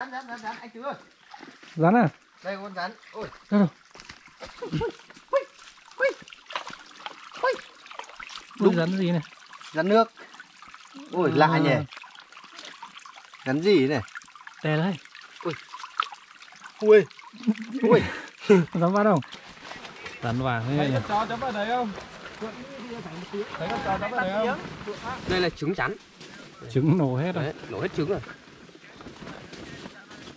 rắn rắn rắn rắn. Anh chứ ơi. Rắn à? Đây con rắn. Ôi. Đâu đâu? Ui, rắn gì này? Rắn nước. Ôi lạ nhỉ. À. rắn gì này? Tè đấy. Ui. Ui. Rắn vắt không rắn vàng thế Thấy con chó chấm vào đấy không? Thấy con chó chấm vào đấy không? đây là trứng chắn. Trứng nổ hết rồi. Đấy nổ hết trứng rồi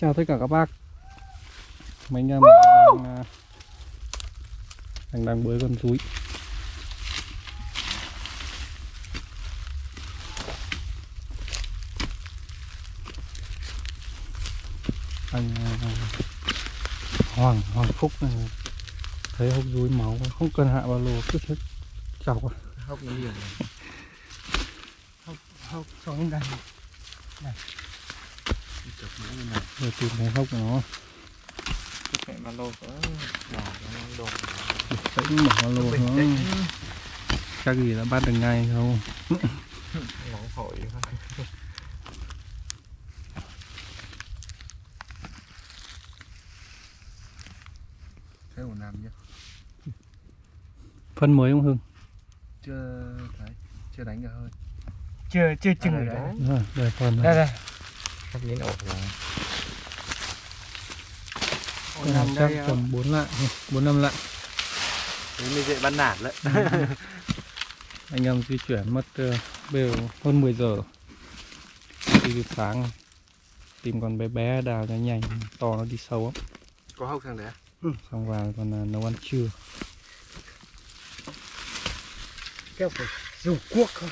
chào tất cả các bác. Mình em đang à, đang đang bới con rúi. Anh à, Hoàng Hoàng Phúc này thấy hốc rúi máu không cần hạ vào lô cứ thế. Chọc à. hốc nó liền hốc xuống đây rồi tìm thấy hốc nó. Mẹ mà lô có nó đồ. tĩnh bỏ lô bình nó. chắc gì đã bắt được ngay không? Nóng phổi thế của nam nhá phân mới không Hưng? Chưa thấy. Chưa đánh cả hơi. Chưa chưa chừng chừng rồi đấy. đấy. Rồi, đây Đây đây. Chắc miếng ổ rồi. Con này chắc tầm 4 lạng, 4 5 lạng. thế mới dễ bắt nạt đấy Anh em di chuyển mất uh, bây giờ hơn 10 giờ. Đi từ sáng tìm con bé bé đào cho nhanh, to nó đi sâu lắm. có hốc sang đấy à? Xong vào còn là nấu ăn trưa. Kéo phải dù cuốc không?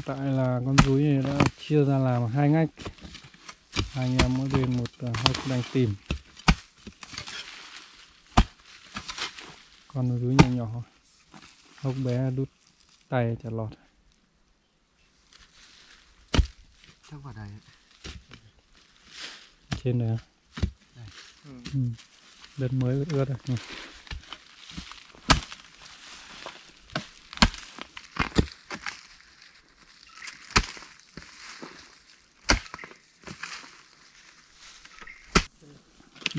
Hiện tại là con rúi này đã chia ra làm hai ngách. Hai anh em mỗi bên một uh, hốc đang tìm. Con rúi nhỏ nhỏ. Hốc bé đút tay chả lọt. chắc vào đây trên này à? ừ. đất mới ướt rồi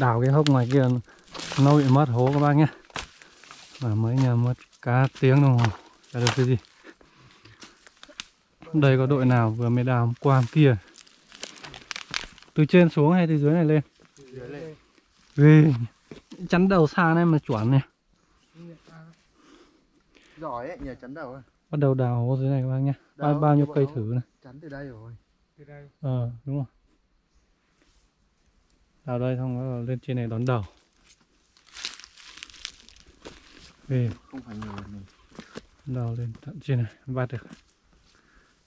đào cái hốc ngoài kia nó bị mất hố các bác nhé. Mà mới nhà mất cả tiếng đồng hồ. Chả được cái gì. Đây có đội nào vừa mới đào hôm qua hôm kia? Từ trên xuống hay từ dưới này lên? Dưới lên ghê chắn đầu xa này mà chuẩn này giỏi ấy nhờ chắn đầu ấy. bắt đầu đào hố dưới này các bác nhé. Bao, bao nhiêu cây thử này? chắn từ đây rồi. Từ đây. ờ đúng rồi đào đây xong rồi lên trên này đón đầu. Ghê không phải nhiều mình đào lên tận trên này bắt được.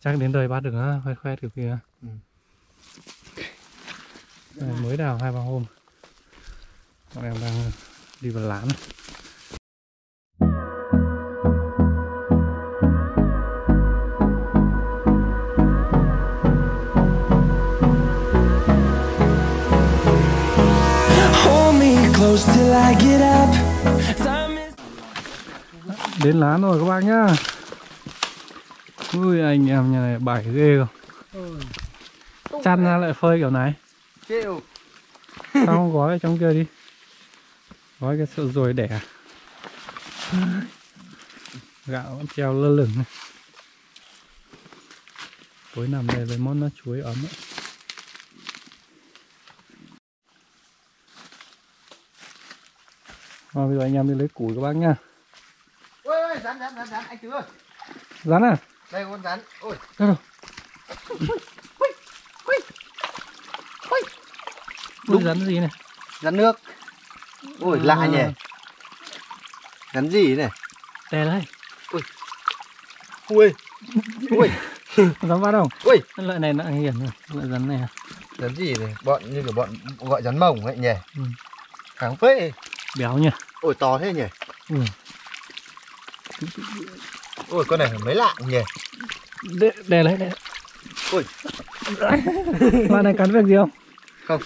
Chắc đến đây bắt được á khoe khoe kiểu kia Ừ. Này, mới đào hai ba hôm. Bọn em đang đi vào lán. Hold đến lán rồi các bác nhá. Ui anh em nhà này bảy ghê không chăn ra lại phơi kiểu này. Chịu. Sao không gói ở trong kia đi. Gói cái sợi rồi đẻ. Gạo vẫn treo lơ lửng này. tối nằm đây với món nó chuối ấm ấy. Và bây giờ anh em đi lấy củi các bác nhá. Ôi ôi rắn rắn rắn rắn anh tứ ơi. Rắn à? Đây con rắn. Ôi. Đâu rồi. Ui, ui, ui. Đúng rắn gì này? Rắn nước. Ôi à. lạ nhỉ. Rắn gì này? Tè đây Ui. Ui. Ui. rắn bắt không? Ui. Loại này nó hiểm rồi. Loại rắn này à? Rắn gì này? Bọn như kiểu bọn gọi rắn mồng ấy nhỉ. Ừ. Kháng phết béo nhỉ? Ôi to thế nhỉ? Ừ. ôi con này mới lạ nhỉ? Để để lấy để Ui. bạn này cắn việc gì không?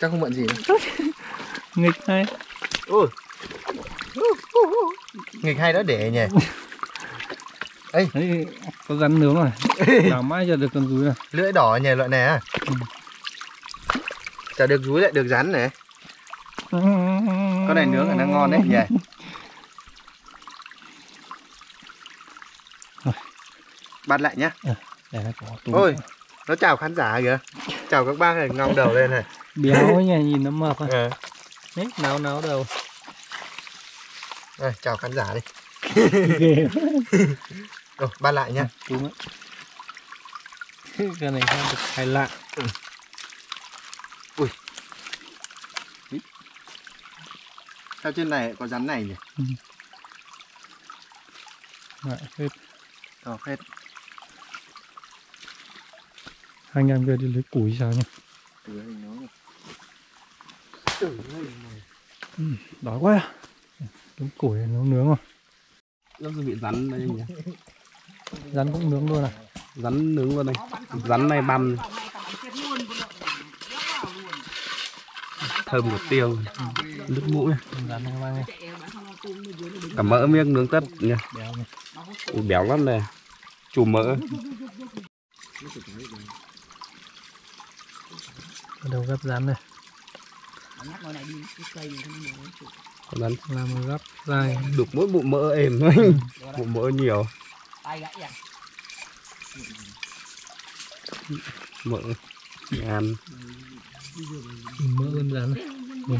Chắc không bận gì đâu. Nghịch hay? Ôi. Nghịch hay đó để nhỉ? Đấy, có rắn nướng rồi. Đào mãi giờ được con rúi rồi. Lưỡi đỏ nhỉ loại này à? Ừ. chả được rúi lại được rắn này con này nướng là nó ngon đấy nhỉ Rồi. bắt lại nhá. Để nó có ôi nó chào khán giả kìa. Chào các bác này ngong đầu lên này. Béo nhỉ nhìn nó mập à Ờ. đấy náo náo đầu. Rồi, chào khán giả đi. Rồi bắt lại nhá. Đúng đấy cái này không được hay lạ theo trên này có rắn này nhỉ? Lại phết to phết hai anh em kia đi lấy củi sao nhỉ Tưới nó đói quá. Kiếm củi nấu nướng rồi. Nó bị rắn đây nhỉ? Rắn cũng nướng luôn à? Rắn nướng luôn đây. Rắn này băm thơm của tiêu nước mũi này cả mỡ miếng nướng tất nhỉ béo lắm này chủ mỡ. Bắt đầu gấp rắn này rắn làm một gấp dài. Được mỗi bụng mỡ êm. Thôi bụng mỡ nhiều. Mỡ ăn mỡ con rắn này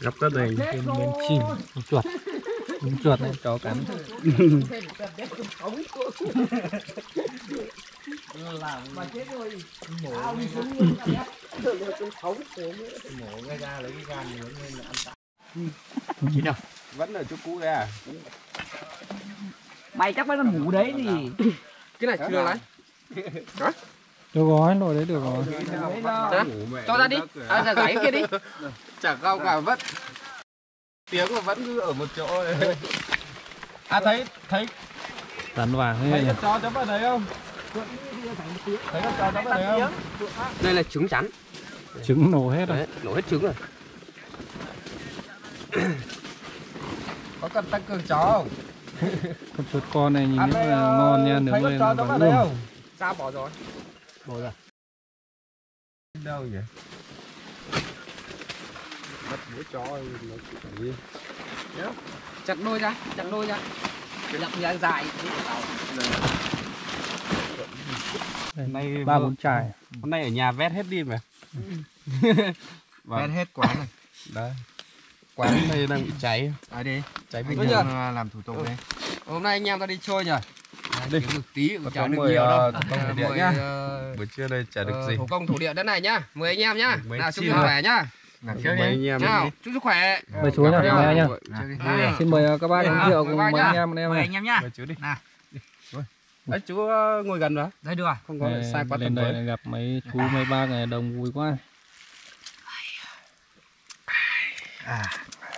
gấp tất đây bên bên chim. Con chuột. Con chuột này chó cắn. Vẫn ở chỗ cũ đấy à? Mày chắc phải con mũ đấy thì. Cái này chưa lấy được rồi nồi đấy được rồi. Cho ra đi. À ra giấy kia đi. Chả cao cả vẫn tiếng mà vẫn cứ ở một chỗ. Này. à thấy thấy. Rắn vàng thế con chó chấm vào đấy không? Thấy con chó chấm vào đấy không? Đây là trứng chắn. Trứng nổ hết rồi. Đấy nổ hết trứng rồi. Có cần tăng cường chó không? Con chuột con này nhìn rất đây, là ngon nha nướng lên là đấy luôn. không sao bỏ rồi. Đâu nhỉ mất mũi chó nó chỉ chặt đôi ra chặt đôi ra. Chặt. Ra dài. Đây, Nay ba bốn trải hôm nay ở nhà vét hết đi mà. Vâng. Vét hết quán này đấy quán đây đang bị cháy. À đi? Cháy bình đang thường làm thủ tục đây hôm nay anh em ta đi chơi nhỉ Đi. được tí cũng chả được mời, nhiều đâu. Ờ, thủ công thổ địa nhá. ờ, buổi trưa đây chả được ờ, gì. Thủ công thổ địa đất này nhá. Mời anh em nhá. Nào chúc à? khỏe nhá. Đi. chúc sức khỏe. Mời chú nhá mời nhá. À, xin mời các bác À, thiệu mời cùng mấy anh em anh em mời anh em nhá. Mời chú đi. Nào. Đấy, chú ngồi gần đó. Đây được rồi không có sai quá lên tầm đây gặp mấy chú mấy bác này đồng vui quá.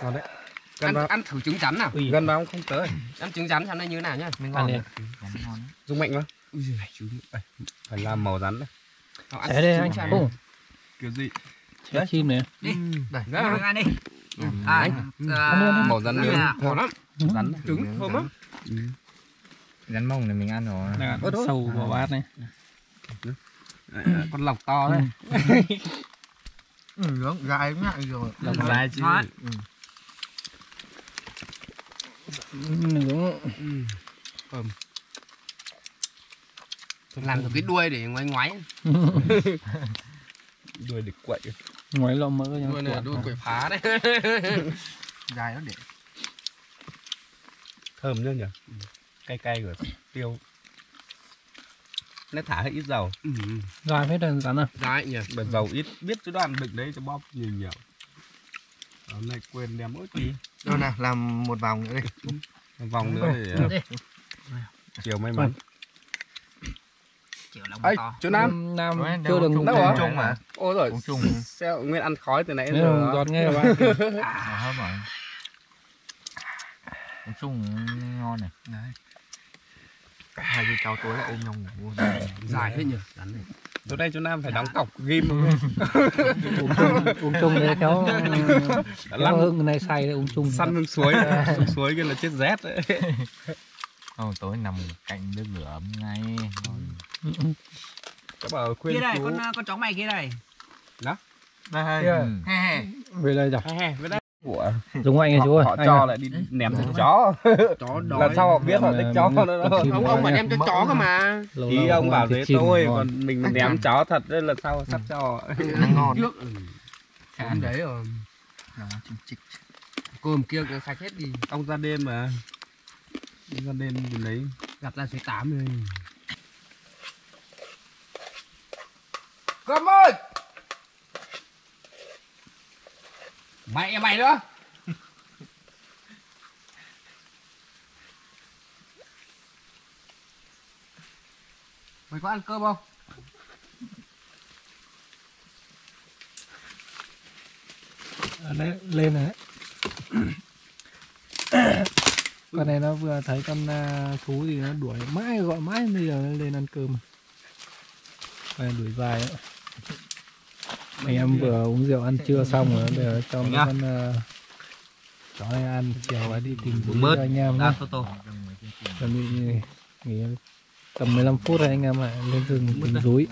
Ngon đấy ăn, vào. ăn thử trứng chắn nào. Gần vào không tới. Ăn trứng chắn xem nó như thế nào nhá ăn ngon đi. đấy. Rắn ngon đấy. dùng mạnh quá phải làm màu rắn đấy. Ăn thế đây anh chắn. Ồ, kiểu gì? Chết chim này. Đây. Đấy, anh đi. À, nướng. à, màu rắn nướng nào? ngon lắm. Rắn. Trứng thơm rắn. lắm rắn mông này mình ăn rồi. Ăn sâu vào bát này. Con lọc to đấy. Ừ, nướng gai cũng nhại rồi. Lòng dài chứ Ngon. nướng làm được cái đuôi để ngoái ngoái. Đuôi để quậy. Ngoái lọ mỡ cho đuôi này đuôi quậy phá đấy. Gai nó để. Thơm nữa nhỉ? Cay cay của tiêu. Nó thả hết ít dầu. Dài phết đơn giản à? Dài nhỉ. bật dầu ít biết cái đoạn đựng đấy cho bóp nhiều nhiều. Hôm nay quên đem mỗi tí Đâu nào, làm một vòng nữa đi. một vòng nữa để chiều may mắn Chiều to. chỗ nam nam chưa đừng chung đâu hả? Chung mà. ôi rồi Cũng chung. sao nguyên ăn khói từ nãy giờ giọt nghe bạn À, hết rồi. Cũng chung ngon này. Hai cái cháu tối là ôm nhau ngủ. Dài thế nhỉ. Chỗ đây chỗ nam phải đóng cọc ghim. Uống chung để kéo kéo lăn hưng này say để uống chung. Săn xuống suối xuống suối kia là chết rét đấy. Tối nằm cạnh nước lửa ấm ngay. các bảo khuyên Kia đây, chú con con chó mày kia đây. Ừ. He he. về đây rồi He he, với đấy của dùng anh này chú ơi họ anh cho ơi. lại đi ném cho chó Chó lần sau họ biết họ thích chó Làm, nữa làm đâu Ông ông mà đem cho chó cơ mà. Ý ông bảo ăn thế ngon. còn mình ném chó thật đấy lần sau sắp cho Nó ngon. Trước. Đúng đấy rồi. Cơm kia cũng sạch hết đi. ông ra đêm mà ra đêm mình lấy Gặt ra số 8 rồi. cơm ơi mày mày nữa. Mày có ăn cơm không? À, đấy, lên rồi đấy con này nó vừa thấy con à, thú thì nó đuổi mãi gọi mãi bây giờ nó lên ăn cơm con này đuổi vài. ấy anh em vừa uống rượu ăn trưa xong rồi bây giờ cho mấy con à, chó này ăn chiều ấy đi tìm Bún mớt. anh em nhá. Chuẩn bị nghỉ tầm 15 phút rồi anh em ạ lên rừng tìm rúi